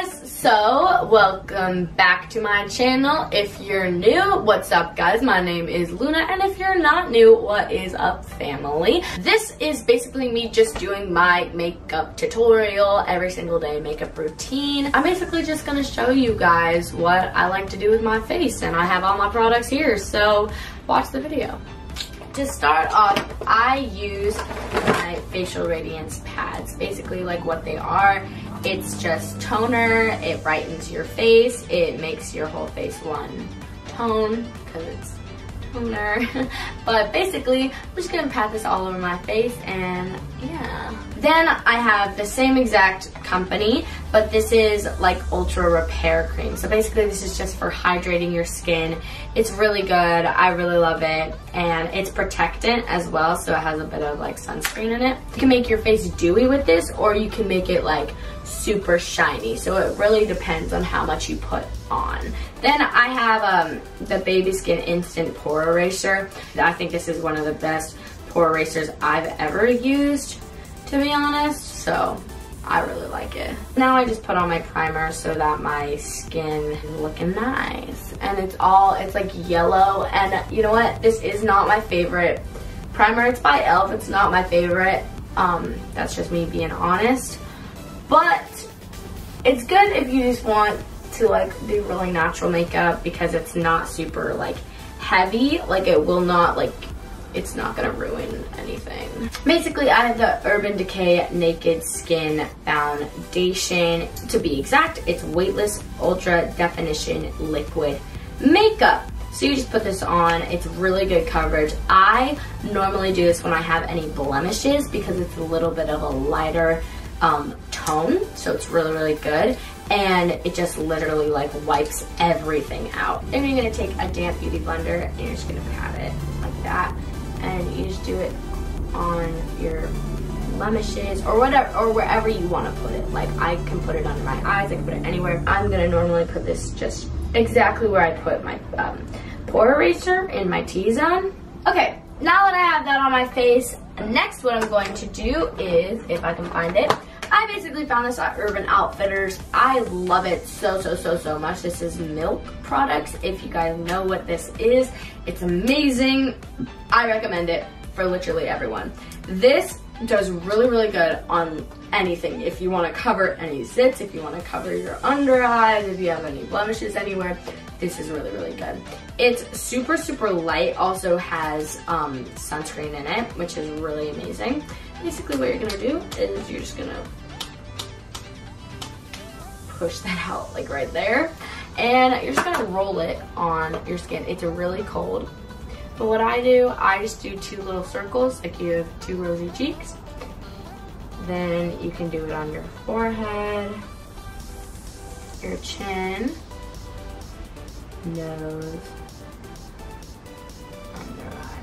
guys, so welcome back to my channel. If you're new, what's up guys? My name is Luna and if you're not new, what is up family? This is basically me just doing my makeup tutorial every single day makeup routine. I'm basically just gonna show you guys what I like to do with my face and I have all my products here, so watch the video. To start off, I use my facial radiance pads. Basically like what they are it's just toner, it brightens your face, it makes your whole face one tone because it's toner. but basically, I'm just gonna pat this all over my face and yeah. Then I have the same exact company, but this is like Ultra Repair Cream. So basically this is just for hydrating your skin. It's really good, I really love it. And it's protectant as well, so it has a bit of like sunscreen in it. You can make your face dewy with this, or you can make it like super shiny. So it really depends on how much you put on. Then I have um, the Baby Skin Instant Pore Eraser. I think this is one of the best pore erasers I've ever used, to be honest. So I really like it. Now I just put on my primer so that my skin is looking nice. And it's all, it's like yellow. And you know what? This is not my favorite primer. It's by e.l.f. It's not my favorite. Um, that's just me being honest. But it's good if you just want to like do really natural makeup because it's not super like heavy. Like it will not like it's not gonna ruin anything. Basically, I have the Urban Decay Naked Skin Foundation. To be exact, it's Weightless Ultra Definition Liquid Makeup. So you just put this on, it's really good coverage. I normally do this when I have any blemishes because it's a little bit of a lighter um, tone, so it's really, really good. And it just literally like wipes everything out. Then you're gonna take a damp beauty blender and you're just gonna pat it like that. And you just do it on your blemishes or whatever, or wherever you wanna put it. Like I can put it under my eyes, I can put it anywhere. I'm gonna normally put this just exactly where I put my um, pore eraser in my T-zone. Okay, now that I have that on my face, next what I'm going to do is, if I can find it, I basically found this at Urban Outfitters. I love it so, so, so, so much. This is Milk Products. If you guys know what this is, it's amazing. I recommend it for literally everyone. This does really, really good on anything. If you want to cover any zits, if you want to cover your under eyes, if you have any blemishes anywhere, this is really, really good. It's super, super light, also has um, sunscreen in it, which is really amazing. Basically what you're gonna do is you're just gonna push that out like right there. And you're just gonna roll it on your skin. It's really cold. But what I do, I just do two little circles, like you have two rosy cheeks. Then you can do it on your forehead, your chin, nose, eyes.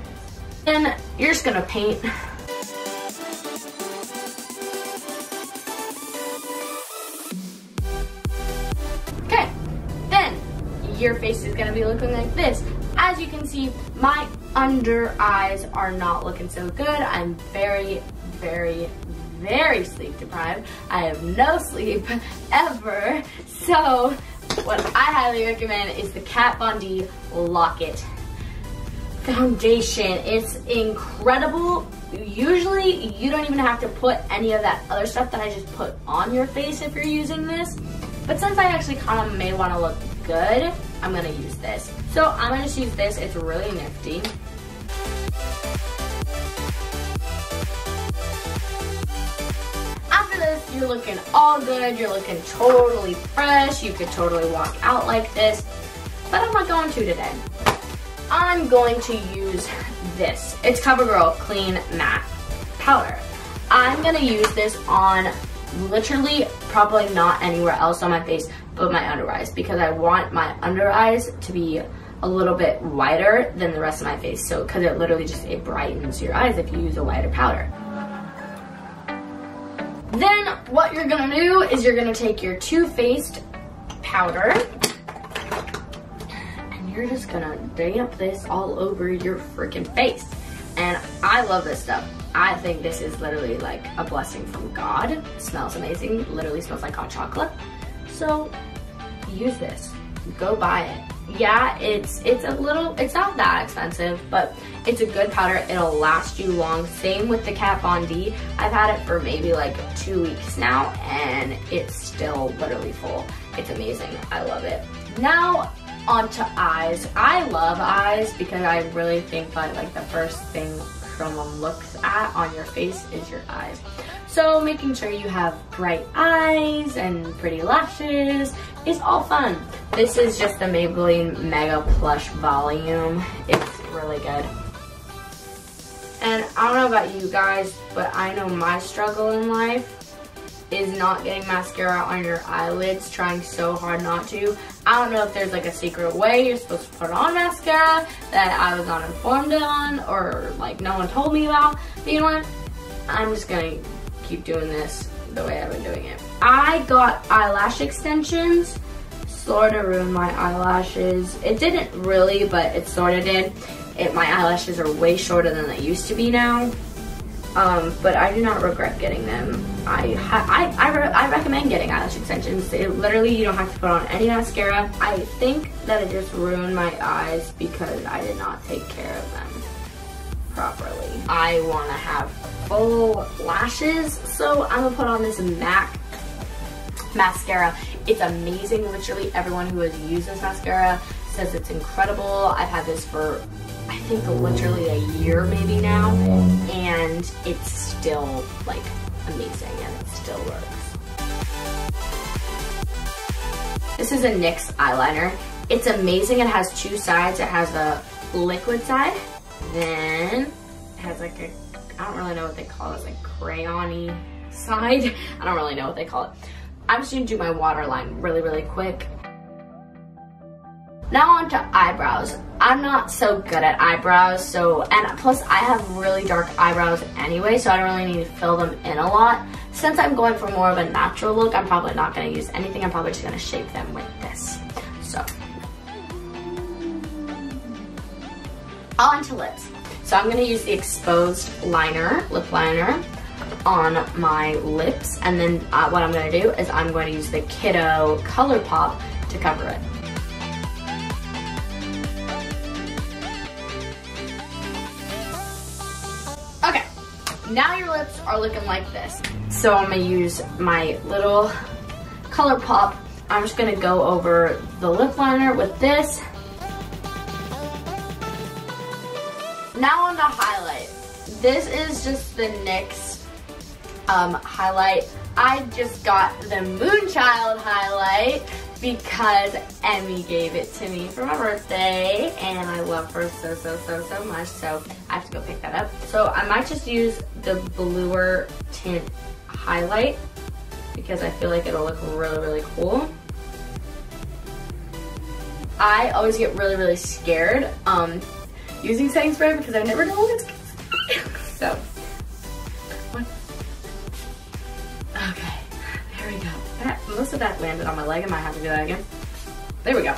And you're just gonna paint Okay, then your face is gonna be looking like this. As you can see, my under eyes are not looking so good. I'm very, very, very sleep deprived. I have no sleep ever. So what I highly recommend is the Kat Von D Lock-It foundation. It's incredible. Usually you don't even have to put any of that other stuff that I just put on your face if you're using this. But since I actually kind of may want to look good, I'm going to use this. So I'm going to just use this. It's really nifty. This, you're looking all good. You're looking totally fresh. You could totally walk out like this. But I'm not going to today. I'm going to use this. It's CoverGirl Clean Matte Powder. I'm gonna use this on literally probably not anywhere else on my face but my under eyes because I want my under eyes to be a little bit whiter than the rest of my face. So, because it literally just, it brightens your eyes if you use a lighter powder. Then what you're gonna do is you're gonna take your Too Faced powder and you're just gonna damp this all over your freaking face. And I love this stuff. I think this is literally like a blessing from God. It smells amazing, literally smells like hot chocolate. So use this. Go buy it. Yeah, it's it's a little, it's not that expensive, but it's a good powder. It'll last you long. Same with the Kat Von D. I've had it for maybe like two weeks now and it's still literally full. It's amazing. I love it. Now onto eyes. I love eyes because I really think that like the first thing someone looks at on your face is your eyes. So making sure you have bright eyes and pretty lashes is all fun. This is just the Maybelline Mega Plush Volume. It's really good. And I don't know about you guys, but I know my struggle in life is not getting mascara on your eyelids, trying so hard not to. I don't know if there's like a secret way you're supposed to put on mascara that I was not informed on or like no one told me about. But you know what? I'm just gonna keep doing this the way I've been doing it. I got eyelash extensions, sort of ruined my eyelashes. It didn't really, but it sort of did. It, my eyelashes are way shorter than they used to be now. Um, but I do not regret getting them. I, I, I, re I, recommend getting eyelash extensions. It, literally, you don't have to put on any mascara. I think that it just ruined my eyes because I did not take care of them properly. I want to have full lashes, so I'm going to put on this MAC mascara. It's amazing. Literally, everyone who has used this mascara says it's incredible. I've had this for I think literally a year maybe now mm-hmm. and it's still like amazing and it still works. This is a NYX eyeliner. It's amazing. It has two sides. It has a liquid side, then it has like a, I don't really know what they call it, it's like crayony side. I don't really know what they call it. I'm just gonna do my waterline really, really quick. Now on to eyebrows. I'm not so good at eyebrows, so, and plus I have really dark eyebrows anyway, so I don't really need to fill them in a lot. Since I'm going for more of a natural look, I'm probably not gonna use anything. I'm probably just gonna shape them with this. So. On to lips. So I'm gonna use the exposed liner, lip liner, on my lips, and then uh, what I'm gonna do is I'm going to use the Kiddo ColourPop to cover it. Now your lips are looking like this. So I'm gonna use my little ColourPop. I'm just gonna go over the lip liner with this. Now on the highlight. This is just the NYX um, highlight. I just got the Moonchild highlight because Emmy gave it to me for my birthday and I love her so, so, so, so much. So I have to go pick that up. So I might just use the bluer tint highlight because I feel like it'll look really, really cool. I always get really, really scared um, using setting spray because I never know what it's So, Of that landed on my leg. I might have to do that again. There we go.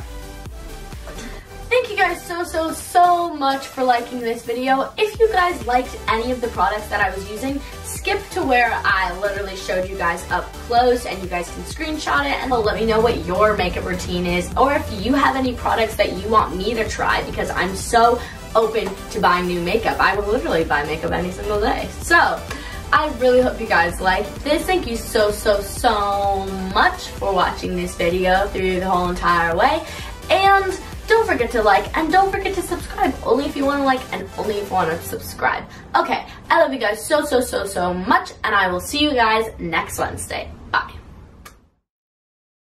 Thank you guys so, so, so much for liking this video. If you guys liked any of the products that I was using, skip to where I literally showed you guys up close and you guys can screenshot it and let me know what your makeup routine is or if you have any products that you want me to try because I'm so open to buying new makeup. I will literally buy makeup any single day. So, I really hope you guys liked this. Thank you so, so, so much for watching this video through the whole entire way. And don't forget to like and don't forget to subscribe. Only if you want to like and only if you want to subscribe. Okay, I love you guys so, so, so, so much. And I will see you guys next Wednesday. Bye.